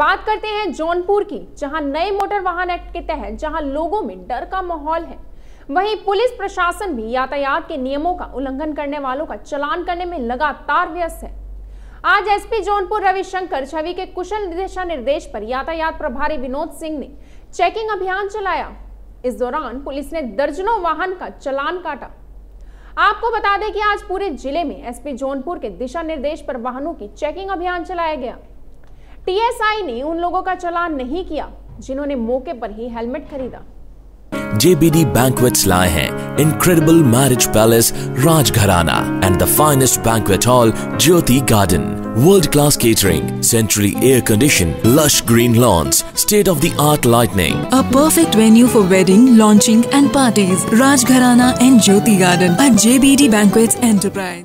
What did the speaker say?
बात करते हैं जौनपुर की, जहाँ नए मोटर वाहन एक्ट के तहत, जहाँ लोगों में डर का माहौल है। वहीं पुलिस प्रशासन भी यातायात के नियमों का उल्लंघन करने वालों का चलान करने में लगातार व्यस्त है। आज एसपी जौनपुर रविशंकर छवि के कुशल दिशा निर्देश पर यातायात प्रभारी विनोद सिंह ने चेकिंग अभियान चलाया। इस दौरान पुलिस ने दर्जनों वाहन का चलान काटा। आपको बता दें कि आज पूरे ज़िले में एसपी जौनपुर के दिशा निर्देश पर वाहनों की चेकिंग अभियान चलाया गया। पीएसआई ने उन लोगों का चलान नहीं किया जिन्होंने मौके पर ही हेलमेट खरीदा। जेबीडी बैंक लाए हैं incredible marriage palace Rajgharana and the finest banquet hall Jyoti garden world class catering century air condition lush green lawns state of the art lightning a perfect venue for wedding launching and parties Rajgharana and Jyoti garden and JBD bank enterprise